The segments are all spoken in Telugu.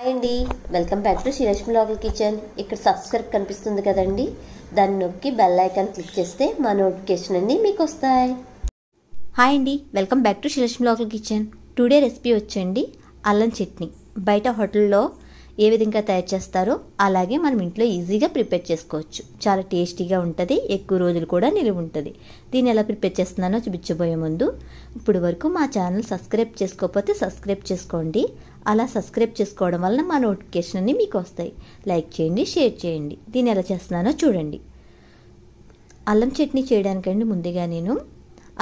హాయ్ అండి welcome back to Srilakshmi local kitchen ఇక్కడ సబ్స్క్రైబ్ కనిపిస్తుంది కదండి. దాన్ని నొక్కి బెల్ ఐకాన్ క్లిక్ చేస్తే మా నోటిఫికేషన్ అన్ని మీకు వస్తాయి. హాయ్ అండి welcome back to Srilakshmi local kitchen today recipe వచ్చండి అల్లం చట్నీ. బయట హోటల్లో ఏ విధంగా తయారు చేస్తారో అలాగే మనం ఇంట్లో ఈజీగా ప్రిపేర్ చేసుకోవచ్చు. చాలా టేస్టీగా ఉంటుంది ఎక్కువ రోజులు కూడా నిలువ ఉంటుంది. దీన్ని ఎలా ప్రిపేర్ చేస్తున్నానో చూపించబోయే ముందు ఇప్పుడు వరకు మా ఛానల్ సబ్స్క్రైబ్ చేసుకోకపోతే సబ్స్క్రైబ్ చేసుకోండి. అలా సబ్స్క్రైబ్ చేసుకోవడం వలన మా నోటిఫికేషన్ అన్ని మీకు వస్తాయి. లైక్ చేయండి షేర్ చేయండి. దీన్ని ఎలా చేస్తున్నానో చూడండి. అల్లం చట్నీ చేయడానికండి ముందుగా నేను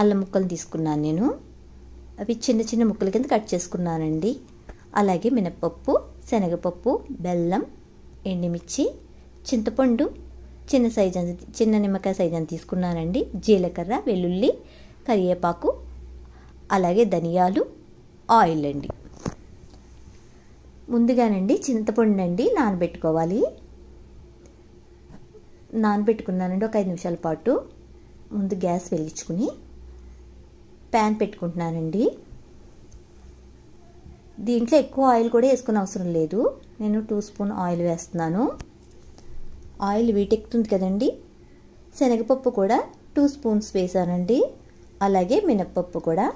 అల్లం ముక్కలు తీసుకున్నాను నేను. అవి చిన్న చిన్న ముక్కల కింద కట్ చేసుకున్నానండి. అలాగే మినప్పప్పు శనగపప్పు బెల్లం ఎండుమిర్చి చింతపండు చిన్న సైజు అంత చిన్న నిమ్మకాయ సైజు అంత తీసుకున్నానండి. జీలకర్ర వెల్లుల్లి కరివేపాకు అలాగే ధనియాలు ఆయిల్ అండి. ముందుగానండి చింతపండు అండి నానబెట్టుకోవాలి. నానబెట్టుకున్నానండి ఒక ఐదు నిమిషాల పాటు. ముందు గ్యాస్ వెలిగించుకుని ప్యాన్ పెట్టుకుంటున్నానండి. దీంట్లో ఎక్కువ ఆయిల్ కూడా వేసుకునే అవసరం లేదు. నేను టూ స్పూన్ ఆయిల్ వేస్తున్నాను. ఆయిల్ వీటెక్కుతుంది కదండి. శనగపప్పు కూడా టూ స్పూన్స్ వేసానండి. అలాగే మినప్పప్పు కూడా.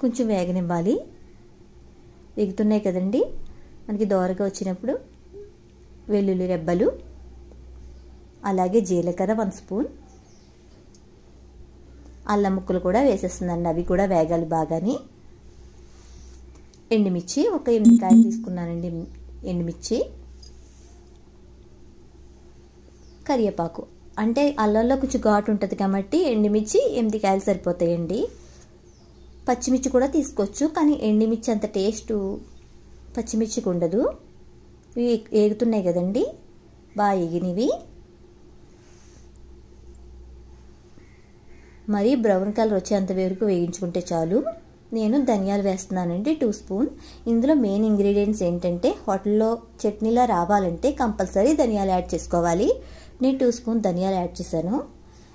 కొంచెం వేగనివ్వాలి. వేగుతున్నాయి కదండి. మనకి దోరగా వచ్చినప్పుడు వెల్లుల్లి రెబ్బలు. అలాగే జీలకర్ర వన్ స్పూన్. అల్లం ముక్కలు కూడా వేసేస్తుందండి అవి కూడా వేగాలి బాగానే. ఎండుమిర్చి ఒక ఎనిమిది కాయలు తీసుకున్నానండి ఎండుమిర్చి. కరివేపాకు. అంటే అల్లంలో కొంచెం ఘాటు ఉంటుంది కాబట్టి ఎండుమిర్చి ఎనిమిది కాయలు సరిపోతాయండి. పచ్చిమిర్చి కూడా తీసుకోవచ్చు కానీ ఎండుమిర్చి అంత టేస్ట్ పచ్చిమిర్చికి ఉండదు. ఇవి ఏగుతున్నాయి కదండి బాగా ఎగినవి మరి బ్రౌన్ కలర్ వచ్చేంత వరకు వేయించుకుంటే చాలు. నేను ధనియాలు వేస్తున్నానండి టూ స్పూన్ ఇందులో మెయిన్ ఇంగ్రీడియంట్స్ ఏంటంటే హోటల్లో చట్నీలా రావాలంటే కంపల్సరీ ధనియాలు యాడ్ చేసుకోవాలి. నేను టూ స్పూన్ ధనియాలు యాడ్ చేశాను.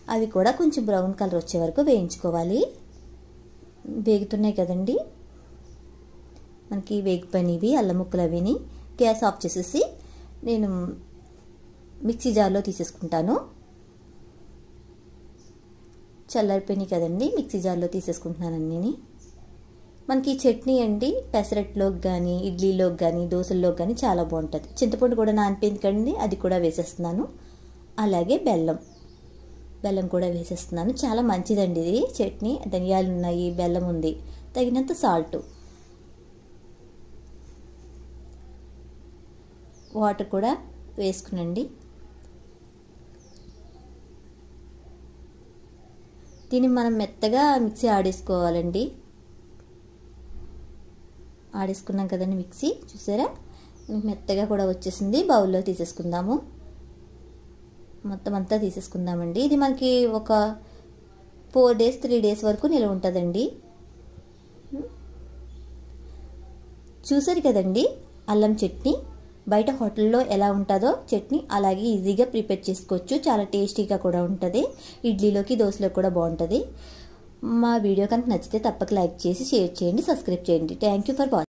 అవి కూడా కొంచెం బ్రౌన్ కలర్ వచ్చే వరకు వేయించుకోవాలి. వేగుతున్నాయి కదండి. మనకి వేగిపోయినవి అల్లం ముక్కలు అవిని గ్యాస్ ఆఫ్ చేసేసి నేను మిక్సీ జార్లో తీసేసుకుంటాను. చల్లారిపోయినాయి కదండి మిక్సీ జార్లో తీసేసుకుంటున్నాను అన్నీ మనకి చట్నీ అండి పెసరట్లోకి కానీ ఇడ్లీలోకి కానీ దోశల్లోకి కానీ చాలా బాగుంటుంది. చింతపండు కూడా నానిపోయింది కదండి అది కూడా వేసేస్తున్నాను. అలాగే బెల్లం. బెల్లం కూడా వేసేస్తున్నాను. చాలా మంచిదండి ఇది చట్నీ. ధనియాలు ఉన్నాయి బెల్లం ఉంది. తగినంత సాల్ట్. వాటర్ కూడా వేసుకునండి. దీన్ని మనం మెత్తగా మిక్సీ ఆడేసుకోవాలండి. ఆడేసుకున్నాం కదండి మిక్సీ చూసారా? మెత్తగా కూడా వచ్చేసింది. బౌల్లో తీసేసుకుందాము. మొత్తం అంతా తీసేసుకుందామండి. ఇది మనకి ఒక ఫోర్ డేస్ త్రీ డేస్ వరకు నిల్వ ఉంటుందండి. చూసారు కదండి అల్లం చట్నీ. బయట హోటల్లో ఎలా ఉంటుందో చట్నీ అలాగే ఈజీగా ప్రిపేర్ చేసుకోవచ్చు. చాలా టేస్టీగా కూడా ఉంటుంది. ఇడ్లీలోకి దోశలోకి కూడా బాగుంటుంది. మా వీడియో కనుక నచ్చితే తప్పక లైక్ చేసి షేర్ చేయండి సబ్స్క్రైబ్ చేయండి. Thank you for watching